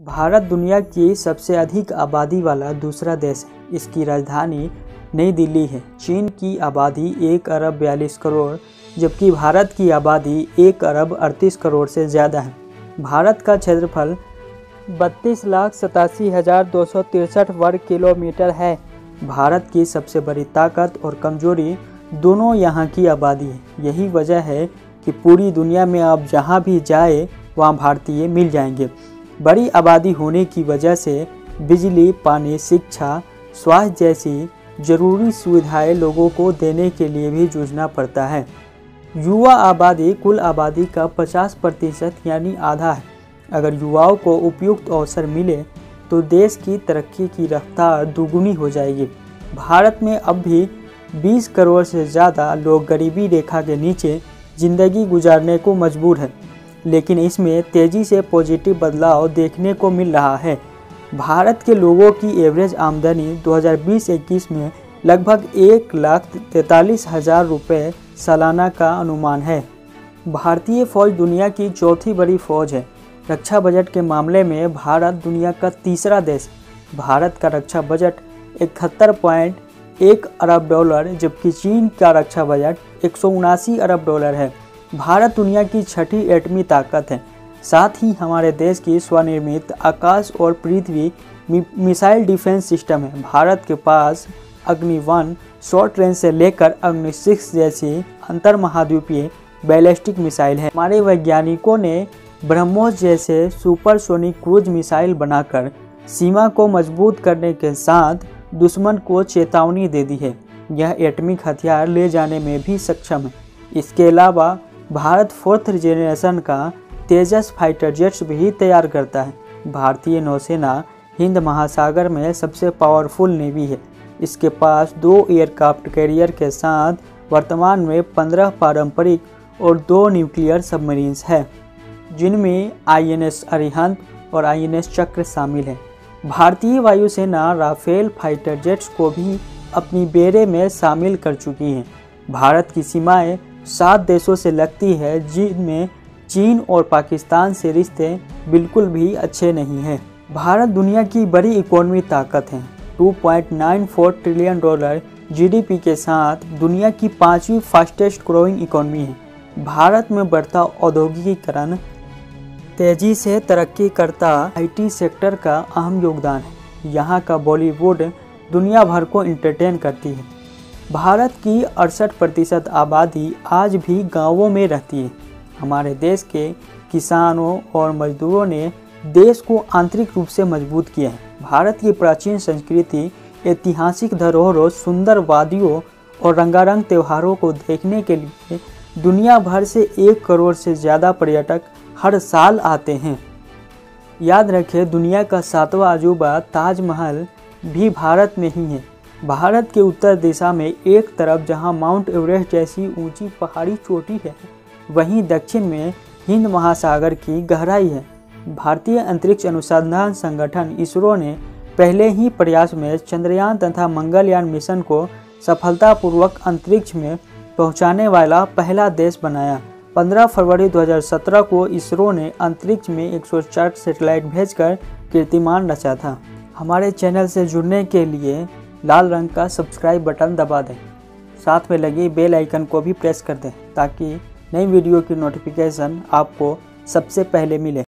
भारत दुनिया की सबसे अधिक आबादी वाला दूसरा देश है। इसकी राजधानी नई दिल्ली है। चीन की आबादी एक अरब बयालीस करोड़, जबकि भारत की आबादी एक अरब अड़तीस करोड़ से ज़्यादा है। भारत का क्षेत्रफल बत्तीस लाख सतासी हज़ार दो सौ तिरसठ वर्ग किलोमीटर है। भारत की सबसे बड़ी ताकत और कमज़ोरी दोनों यहाँ की आबादी है। यही वजह है कि पूरी दुनिया में आप जहाँ भी जाए, वहाँ भारतीय मिल जाएँगे। बड़ी आबादी होने की वजह से बिजली, पानी, शिक्षा, स्वास्थ्य जैसी ज़रूरी सुविधाएँ लोगों को देने के लिए भी जूझना पड़ता है। युवा आबादी कुल आबादी का 50 प्रतिशत यानी आधा है। अगर युवाओं को उपयुक्त अवसर मिले तो देश की तरक्की की रफ्तार दुगुनी हो जाएगी। भारत में अब भी 20 करोड़ से ज़्यादा लोग गरीबी रेखा के नीचे ज़िंदगी गुजारने को मजबूर हैं। लेकिन इसमें तेज़ी से पॉजिटिव बदलाव देखने को मिल रहा है। भारत के लोगों की एवरेज आमदनी 2020-21 में लगभग एक लाख तैतालीस हज़ार रुपये सालाना का अनुमान है। भारतीय फ़ौज दुनिया की चौथी बड़ी फ़ौज है। रक्षा बजट के मामले में भारत दुनिया का तीसरा देश। भारत का रक्षा बजट इकहत्तर पॉइंट एक अरब डॉलर, जबकि चीन का रक्षा बजट एक सौ उनासी अरब डॉलर है। भारत दुनिया की छठी एटमी ताकत है। साथ ही हमारे देश की स्वनिर्मित आकाश और पृथ्वी मिसाइल डिफेंस सिस्टम है। भारत के पास अग्नि वन शॉर्ट रेंज से लेकर अग्नि सिक्स जैसी अंतर महाद्वीपीय बैलिस्टिक मिसाइल है। हमारे वैज्ञानिकों ने ब्रह्मोस जैसे सुपरसोनिक क्रूज मिसाइल बनाकर सीमा को मज़बूत करने के साथ दुश्मन को चेतावनी दे दी है। यह एटमिक हथियार ले जाने में भी सक्षम है। इसके अलावा भारत फोर्थ जेनरेशन का तेजस फाइटर जेट्स भी तैयार करता है। भारतीय नौसेना हिंद महासागर में सबसे पावरफुल नेवी है। इसके पास दो एयरक्राफ्ट कैरियर के साथ वर्तमान में पंद्रह पारंपरिक और दो न्यूक्लियर सबमरीन्स हैं, जिनमें आईएनएस अरिहंत और आईएनएस चक्र शामिल हैं। भारतीय वायुसेना राफेल फाइटर जेट्स को भी अपनी बेड़े में शामिल कर चुकी है। भारत की सीमाएँ सात देशों से लगती है, जिनमें चीन और पाकिस्तान से रिश्ते बिल्कुल भी अच्छे नहीं हैं। भारत दुनिया की बड़ी इकोनॉमी ताकत है। 2.94 ट्रिलियन डॉलर जीडीपी के साथ दुनिया की पांचवी फास्टेस्ट ग्रोइंग इकोनॉमी है। भारत में बढ़ता औद्योगिकीकरण तेज़ी से तरक्की करता आईटी सेक्टर का अहम योगदान है। यहाँ का बॉलीवुड दुनिया भर को इंटरटेन करती है। भारत की अड़सठ प्रतिशत आबादी आज भी गाँवों में रहती है। हमारे देश के किसानों और मजदूरों ने देश को आंतरिक रूप से मज़बूत किया है। भारत की प्राचीन संस्कृति, ऐतिहासिक धरोहरों, सुंदर वादियों और रंगारंग त्योहारों को देखने के लिए दुनिया भर से एक करोड़ से ज़्यादा पर्यटक हर साल आते हैं। याद रखें, दुनिया का सातवां अजूबा ताजमहल भी भारत में ही है। भारत के उत्तर दिशा में एक तरफ़ जहाँ माउंट एवरेस्ट जैसी ऊँची पहाड़ी चोटी है, वहीं दक्षिण में हिंद महासागर की गहराई है। भारतीय अंतरिक्ष अनुसंधान संगठन इसरो ने पहले ही प्रयास में चंद्रयान तथा मंगलयान मिशन को सफलतापूर्वक अंतरिक्ष में पहुँचाने वाला पहला देश बनाया। 15 फरवरी 2017 को इसरो ने अंतरिक्ष में 104 सेटेलाइट भेजकर कीर्तिमान रचा था। हमारे चैनल से जुड़ने के लिए लाल रंग का सब्सक्राइब बटन दबा दें। साथ में लगी बेल आइकन को भी प्रेस कर दें ताकि नई वीडियो की नोटिफिकेशन आपको सबसे पहले मिले।